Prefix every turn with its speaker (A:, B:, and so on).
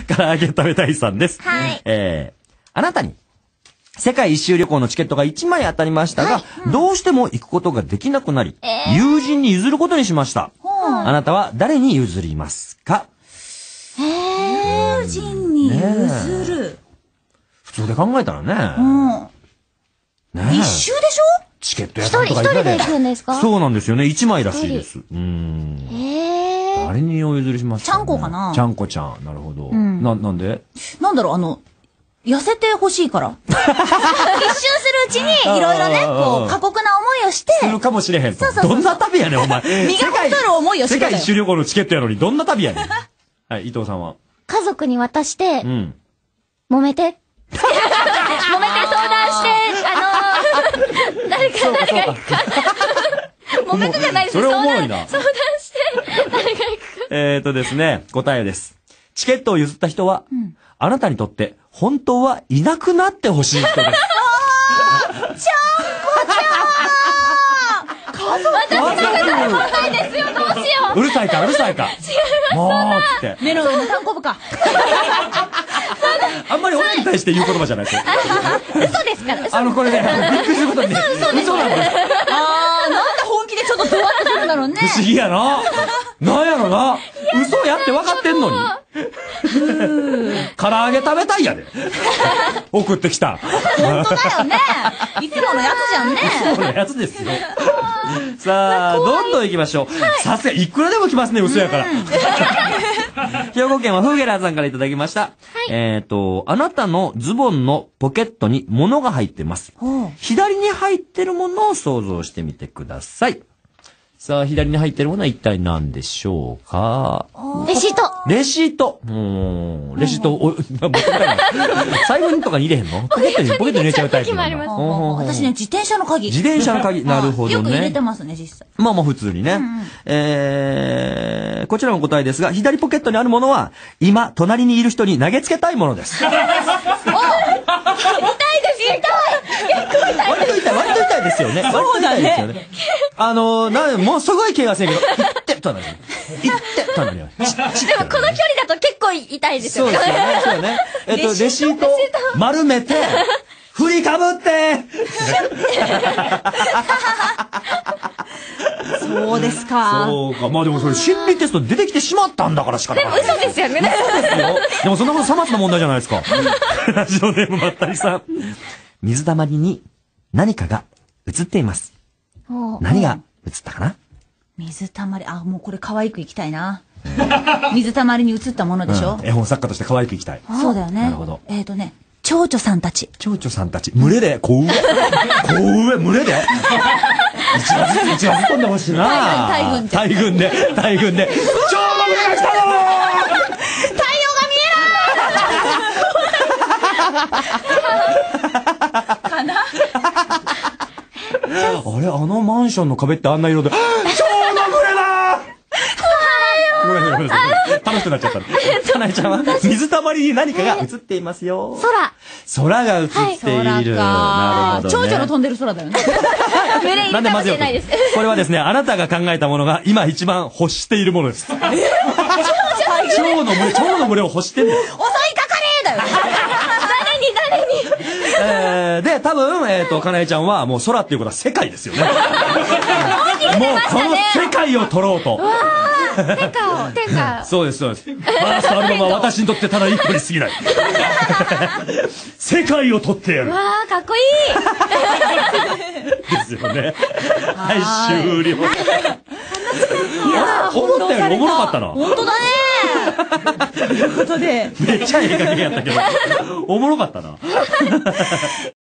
A: 唐揚げ食べたいさんです。
B: はい
A: えー、あなたに、世界一周旅行のチケットが1枚当たりましたが、どうしても行くことができなくなり、友人に譲ることにしました。あなたは誰に譲りますか？
C: 友人に譲る。
A: 普通で考えたらね。
C: うん。
A: ねえ
C: 一周でしょ？
A: チケット屋
B: 一人、
A: さんとか
B: 一人で行くんですか？
A: そうなんですよね。1枚らしいです。うーん。
B: ええ
A: 誰にお譲りしますか、
C: ちゃんこかな？
A: ちゃんこちゃん。なるほど。
C: ん
A: な、なんで？
C: なんだろう、あの、痩せてほしいから。一周するうちに、いろいろね、こう、過酷な思いをして、
A: するかもしれへんと。
C: そうそう
A: どんな旅やねん、お前。
C: 身が太る思いをし
A: 世
C: ろよ
A: 界一周旅行のチケットやのに、どんな旅やねん。はい、伊藤さんは？
B: 家族に渡して
A: う、ん。
B: 揉めて。揉めて相談して、あのー、誰か、誰か行くか。揉めてじゃないです
A: それお
B: 相談
A: もろいな。
B: 相談して、誰が行くか。
A: えーとですね、答えです。チケットを譲った人は、あなたにとって、本当はいなくなってほしい人です。
B: ないですよ、どうしよう。
A: うるさいか、うるさいか。もう、つって。
C: 目の上の単行部か。
A: あんまり親に対して言う言葉じゃないですよ。
B: 嘘ですから。嘘
A: あの、これね、びっくりすることにね、嘘なんです。
C: あー、なんで本気でちょっとドワッとするんだろうね。
A: 不思議やな。なんやろな。嘘やって分かってんのに。唐揚げ食べたいやで。送ってきた。
C: 本当だよね。いつものやつじゃんね。
A: これやつですよ。さあ、どんどん行きましょう。さすが、いくらでも来ますね、嘘やから。兵庫県はフーゲラーさんからいただきました。えっと、あなたのズボンのポケットに物が入ってます。左に入ってるものを想像してみてください。さあ、左に入ってるものは一体何でしょうか？
B: レシート。
A: レシート。うーん。レシート、お、持って。財布とかに入れへんの？ポケットに、ポケットに入れちゃうタイプ
B: もあります
C: 私ね、自転車の鍵。
A: 自転車の鍵。なるほどね。
C: よく入れてますね、実際。
A: まあまあ普通にね。えー、こちらの答えですが、左ポケットにあるものは、今、隣にいる人に投げつけたいものです。割と痛ですよね。割と痛いですよね。あのー、な、もうすごい怪我せんけど、いってとはなる。いってとはなるよ。ちち
B: でもこの距離だと結構痛いですよね。
A: そうですよね。そうよね。えっと、レシートを丸めて、振りかぶって、
C: そうですか。
A: そうか。まあでもそれ心理テスト出てきてしまったんだから仕方ない。
B: 嘘ですよね。
A: でもそんなことさまつな問題じゃないですか。ラジオネームまったりさん。水たまりに何かが映っています。何が映ったかな？
C: 水たまり、あ、もうこれ可愛くいきたいな。水たまりに映ったものでしょ？
A: うん絵本作家として可愛くいきたい。
C: そうだよね。
A: なるほど
C: えっとね、蝶々さんたち。
A: 蝶々さんたち、群れで、こう？上。こう上、群れで？一羽ずつ、一羽ずつ飛んでほしいな。
C: 大群
A: 大群で、大群で。蝶の群れが来たぞ
C: かな？
A: あれあのマンションの壁ってあんな色で、蝶の群れだごめんなさい、ごめんなさい。楽しくなっちゃった。かなえちゃんは、水たまりに何かが映っていますよ。
B: 空。
A: 空が映っている。なるほど、ね。
C: 蝶々の飛んでる空だよね。
B: メレン
A: なんで混ぜようと
B: ないです。
A: これはですね、あなたが考えたものが今一番欲しているものです。蝶の群れ、蝶の群れを欲してんだよ。
C: 襲いかかれーだよ。
B: 誰に誰に
A: えー、で、多分、えっ、と、かなえちゃんはもう空っていうことは世界ですよね。もうこの世界を取ろうと。
B: 天下を、天下。
A: そうです、そうです。ファーストアルバムは私にとってただ一個に過ぎない。世界を取ってやる。
B: わあ、かっこいい。
A: ですよね。はい、終了。
C: いやー
A: 思ったよりおもろかったな。
C: 本当だねということで、
A: めっちゃええ加減やったけど、おもろかったな。